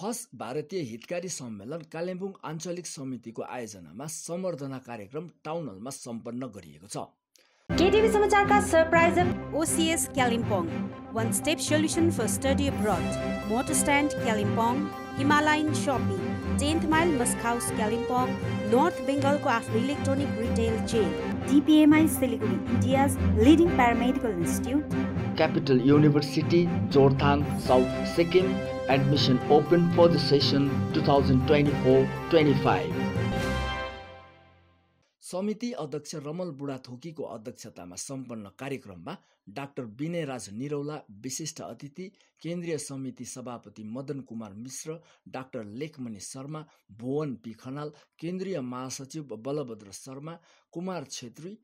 खस भारतीय हितकारी सम्मेलन कालिम्पोङ आञ्चलिक समितिको आयोजनामा सम्वर्धना कार्यक्रम टाउन हलमा सम्पन्न गरिएको छ। केटिभी समाचारका surprise oasis Kalimpong. One step solution for study abroad motor stand Kalimpong Himalayan shopping tenth mile musk house Kalimpong north बेङ्गलको आफ्नो electronic retail chain DPMI Siliguri India's leading paramedical institute admission open for the session two thousand twenty four twenty five समिति अध्यक्ष रमल बुढाथोकीको अध्यक्षतामा सम्पन्न कार्यक्रममा doctor Vinayraj Niraula विशिष्ट अतिथि केन्द्रीय समिति सभापति मदन कुमार मिश्र डाक्टर लेखमणि शर्मा भुवन पी खनाल केन्द्रीय महासचिव बलभद्र शर्मा कुमार छेत्री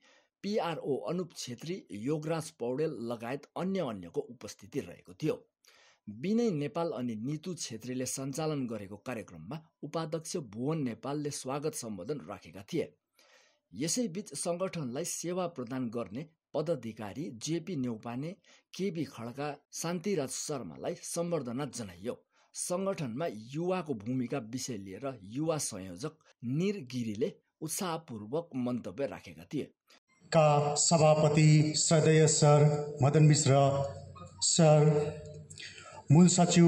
पिआरओ अनुप छेत्री योगराज पौडेल लगायत अन्य अन्यको उपस्थिति रहेको थियो। विनय नेपाल अनि नितु छेत्रीले सञ्चालन गरेको कार्यक्रममा उपाध्यक्ष भुवन नेपालले स्वागत सम्बोधन राखेका थिए। यसैबीच सङ्गठनलाई सेवा प्रदान गर्ने पदाधिकारी जेपी न्यौपाने केबी खड्का शान्तिराज शर्मालाई सम्बर्धना जनाइयो। सङ्गठनमा युवाको भूमिका विषय लिएर युवा संयोजक निर गिरीले उत्साहपूर्वक मन्तव्य राखेका थिए। का सभापति श्रद्धेय सर मदन मिश्र सर मूल सचिव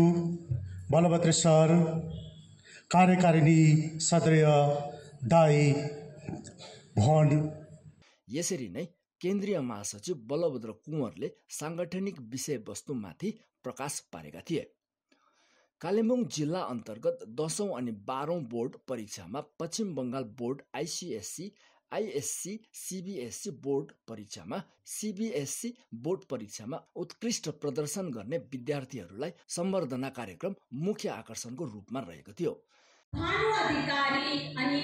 बलभद्र सर कार्यकारिणी सदय दाई भन यसरी नै केन्द्रीय महासचिव बलभद्र कुँवरले साङ्गठनिक विषयवस्तुमाथि प्रकाश पारेका थिए। कालिम्पोङ जिल्ला अन्तर्गत दसौँ अनि बाह्रौँ बोर्ड परीक्षामा Paschim Bangal board ICSE ISC CBSE board परीक्षामा सिबिएससी बोर्ड परीक्षामा उत्कृष्ट प्रदर्शन गर्ने विद्यार्थीहरूलाई सम्वर्धना कार्यक्रम मुख्य आकर्षणको रूपमा रहेको थियो। अधिकारी अनि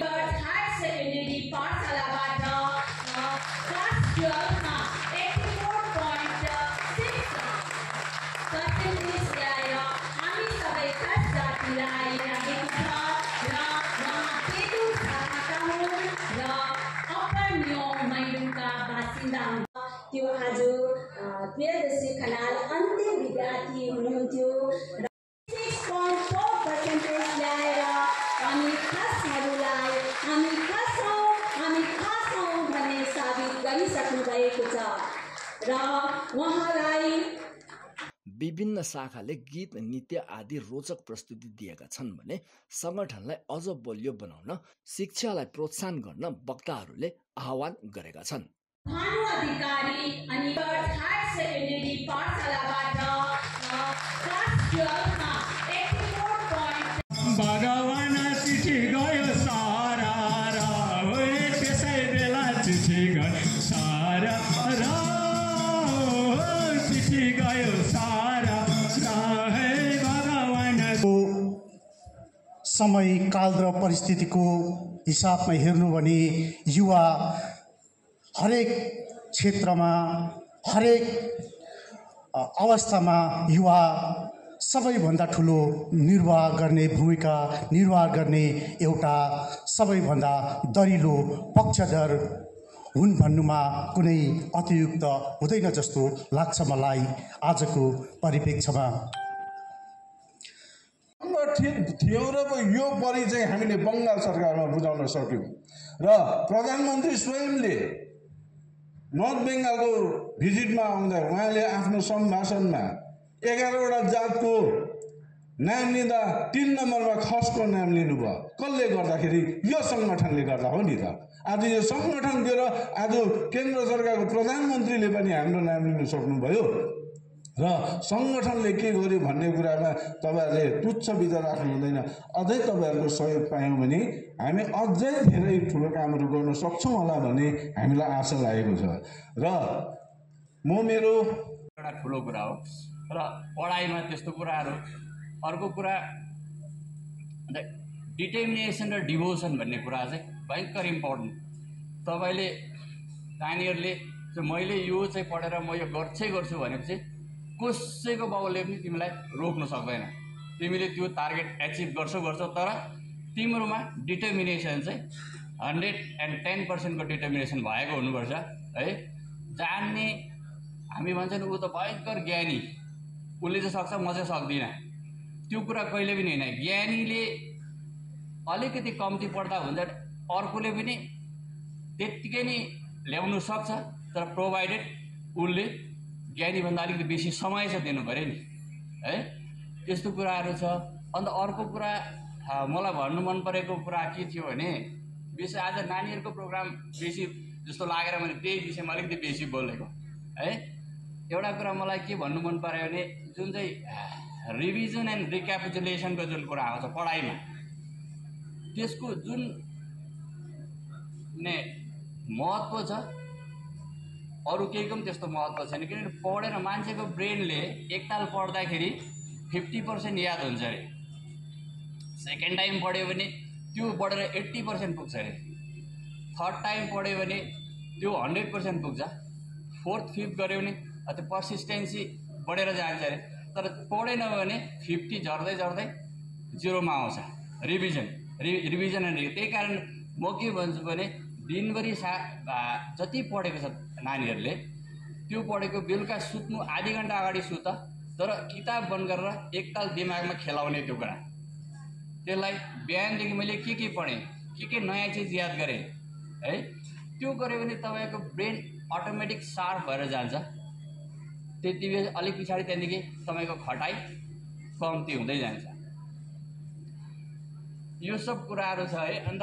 विभिन्न शाखाले गीत नृत्य आदि रोचक प्रस्तुति दिएका छन् भने सङ्गठनलाई अझ बलियो बनाउन शिक्षालाई प्रोत्साहन गर्न वक्ताहरूले आह्वान गरेका छन्। समय काल र परिस्थितिको हिसाबमा हेर्नु भने युवा हरेक क्षेत्रमा हरेक अवस्थामा युवा सबैभन्दा ठुलो निर्वाह गर्ने भूमिका निर्वाह गर्ने एउटा सबैभन्दा दरिलो पक्षधर हुन् भन्नुमा कुनै अतियुक्त हुँदैन जस्तो लाग्छ मलाई आजको परिप्रेक्ष्यमा। थियौँ र यो परिचय हामीले बङ्गाल सरकारमा बुझाउन सक्यौँ। र प्रधानमन्त्री स्वयंले नर्थ बेङ्गालको भिजिटमा आउँदा उहाँले आफ्नो सम्भाषणमा एघारवटा जातको नाम लिँदा तिन नम्बरमा खसको नाम लिनुभयो। कसले गर्दाखेरि? यो सङ्गठनले गर्दा हो नि त। आज यो सङ्गठन दिएर आज केन्द्र सरकारको प्रधानमन्त्रीले पनि हाम्रो नाम लिनु सक्नुभयो। र सङ्गठनले के गर्यो भन्ने कुरामा तपाईँहरूले तुच्छ विचार राख्नु हुँदैन। अझै तपाईँहरूको सहयोग पायौँ भने हामी अझै धेरै ठुलो कामहरू गर्न सक्छौँ होला भन्ने हामीलाई आशा लागेको छ। र म मेरो एउटा ठुलो कुरा हो। र पढाइमा त्यस्तो कुराहरू अर्को कुरा डिटर्मिनेसन र डिभोसन भन्ने कुरा चाहिँ भयङ्कर इम्पोर्टेन्ट। तपाईँले नानीहरूले मैले यो चाहिँ पढेर म यो गर्छै गर्छु भनेपछि कसैको बाउले पनि तिमीलाई रोक्न सक्दैन। तिमीले त्यो टार्गेट एचिभ गर्छौ गर्छौ तर तिम्रोमा डिटर्मिनेसन चाहिँ हन्ड्रेड एन्ड टेन पर्सेन्टको डिटर्मिनेसन भएको हुनुपर्छ है? जान्ने हामी भन्छौँ ऊ त भयङ्कर ज्ञानी। उसले चाहिँ सक्छ म चाहिँ सक्दिनँ। त्यो कुरा कहिले पनि होइन। ज्ञानीले अलिकति कम्ती पढ्दा हुन्छ अर्कोले पनि त्यत्तिकै नै ल्याउनु सक्छ तर प्रोभाइडेड उसले ज्ञानीभन्दा अलिकति बेसी समय चाहिँ दिनु पऱ्यो नि। है? त्यस्तो कुराहरू छ। अन्त अर्को कुरा मलाई भन्नु मन परेको कुरा के थियो भने विशेष आज नानीहरूको प्रोग्राम बेसी जस्तो लागेर मैले त्यही विषयमा अलिकति बेसी बोलेको। है? एउटा कुरा मलाई के भन्नु मन पऱ्यो भने जुन चाहिँ रिभिजन एन्ड रिक्यापिचुलेसनको जुन कुरा आउँछ पढाइमा त्यसको जुन ने महत्त्व छ अरू केहीको पनि त्यस्तो महत्त्व छैन। किनभने पढेर मान्छेको ब्रेनले एकताल पढ्दाखेरि फिफ्टी पर्सेन्ट याद हुन्छ अरे। सेकेन्ड टाइम पढ्यो भने त्यो बढेर एट्टी पर्सेन्ट पुग्छ अरे। थर्ड टाइम पढ्यो भने त्यो हन्ड्रेड पर्सेन्ट पुग्छ। फोर्थ फिफ्थ गऱ्यो भने त्यो पर्सिस्टेन्सी बढेर जान्छ अरे। तर पढेन भने फिफ्टी झर्दै झर्दै जिरोमा आउँछ। रिभिजन रि रिभिजन त्यही कारण म के भन्छु भने दिनभरि सा जति पढेको छ नानीहरूले। त्यो पढेको बेलुका सुत्नु आधी घन्टा अगाडि सुत तर किताब बन्द गरेर एकताल दिमागमा खेलाउने त्यो कुरा। त्यसलाई बिहानदेखि मैले के के पढेँ के के नयाँ चिज याद गरेँ है? त्यो गऱ्यो भने तपाईँको ब्रेन अटोमेटिक सार्प भएर जान्छ। त्यति बेला अलिक पछाडि त्यहाँदेखि तपाईँको खटाइ कम्ती हुँदै जान्छ। यो सब कुराहरू छ है अन्त